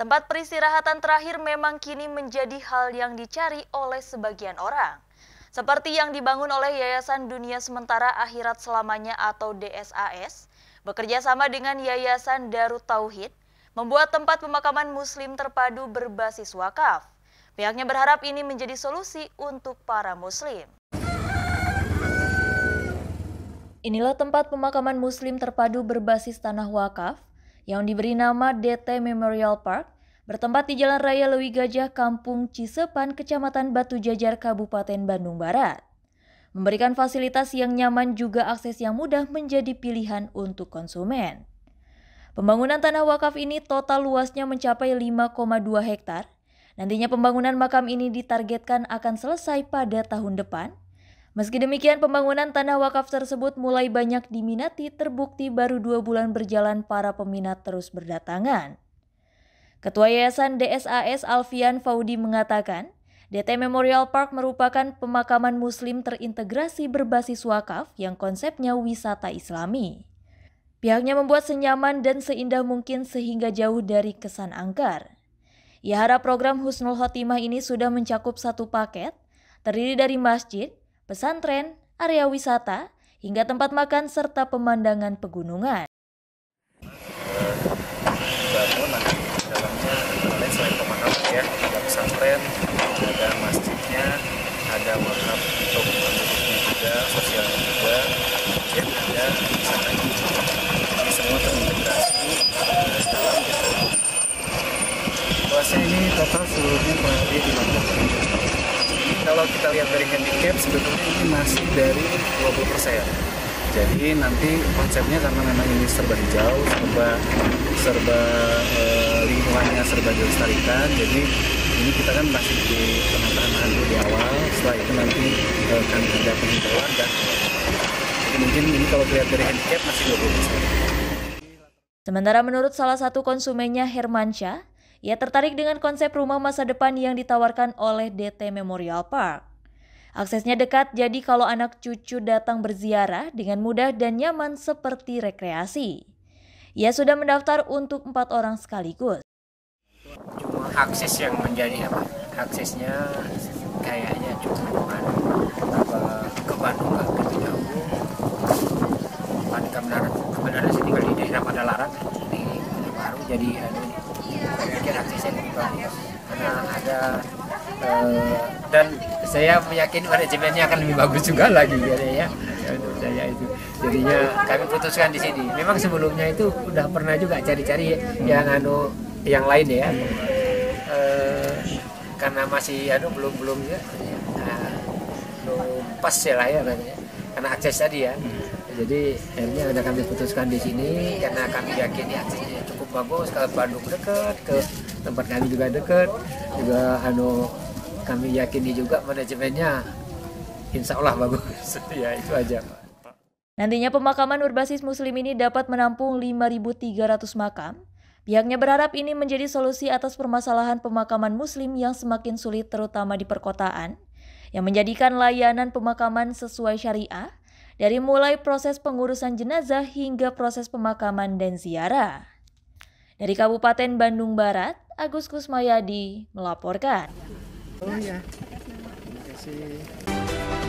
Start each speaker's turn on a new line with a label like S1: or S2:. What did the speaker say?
S1: Tempat peristirahatan terakhir memang kini menjadi hal yang dicari oleh sebagian orang. Seperti yang dibangun oleh Yayasan Dunia Sementara Akhirat Selamanya atau DSAS, bekerja sama dengan Yayasan Darut Tauhid, membuat tempat pemakaman muslim terpadu berbasis wakaf. Pihaknya berharap ini menjadi solusi untuk para muslim. Inilah tempat pemakaman muslim terpadu berbasis tanah wakaf yang diberi nama DT Memorial Park bertempat di Jalan Raya Lewi Gajah, Kampung Cisepan, Kecamatan Batu Jajar, Kabupaten Bandung Barat. Memberikan fasilitas yang nyaman juga akses yang mudah menjadi pilihan untuk konsumen. Pembangunan tanah wakaf ini total luasnya mencapai 5,2 hektar. Nantinya pembangunan makam ini ditargetkan akan selesai pada tahun depan Meski demikian, pembangunan tanah wakaf tersebut mulai banyak diminati terbukti baru dua bulan berjalan para peminat terus berdatangan. Ketua Yayasan DSAS Alfian Faudi mengatakan, DT Memorial Park merupakan pemakaman muslim terintegrasi berbasis wakaf yang konsepnya wisata islami. Pihaknya membuat senyaman dan seindah mungkin sehingga jauh dari kesan angker. Ia harap program Husnul Khotimah ini sudah mencakup satu paket, terdiri dari masjid, pesantren, area wisata, hingga tempat makan serta pemandangan pegunungan.
S2: Bangun dalamnya selain pemakaman ya, ada pesantren, ada masjidnya, ada wakaf untuk penduduknya juga, sosialnya juga, dan ada wisatanya. Ini semua terintegrasi dalam Luasnya ini total seluruhnya kurang lebih 50 kalau kita lihat dari handicap sebetulnya ini masih dari 20 persen. Jadi nanti konsepnya karena memang ini serba hijau, serba serba e, lingkungannya serba dilestarikan. Jadi ini kita kan masih di penataan di awal. Setelah itu nanti e, akan ada penghijauan dan mungkin ini kalau dilihat dari handicap masih 20 persen.
S1: Sementara menurut salah satu konsumennya Hermansyah, ia tertarik dengan konsep rumah masa depan yang ditawarkan oleh DT Memorial Park. Aksesnya dekat, jadi kalau anak cucu datang berziarah dengan mudah dan nyaman seperti rekreasi. Ia sudah mendaftar untuk empat orang sekaligus.
S3: Akses yang menjadi apa? Aksesnya kayaknya cuma apa ke Bandung nggak begitu jauh. Kebenaran, kebenaran sih tinggal di daerah Padalarang, di baru jadi aduh pikir aksesnya lebih bagus karena ada uh, dan saya meyakini manajemennya akan lebih bagus juga lagi ya ya. Untuk saya itu jadinya kami putuskan di sini. Memang sebelumnya itu udah pernah juga cari-cari yang anu yang lain ya uh, karena masih anu belum belum ya. Uh, belum pas ya lah ya karena akses tadi ya. Jadi akhirnya ada kami putuskan di sini karena kami yakini aksesnya cukup bagus ke Bandung dekat ke tempat kami juga dekat juga anu kami yakini juga manajemennya insya Allah bagus. Ya itu aja
S1: Nantinya pemakaman berbasis muslim ini dapat menampung 5.300 makam. Pihaknya berharap ini menjadi solusi atas permasalahan pemakaman muslim yang semakin sulit terutama di perkotaan, yang menjadikan layanan pemakaman sesuai syariah dari mulai proses pengurusan jenazah hingga proses pemakaman dan ziarah. Dari Kabupaten Bandung Barat, Agus Kusmayadi melaporkan. Oh ya, terima kasih.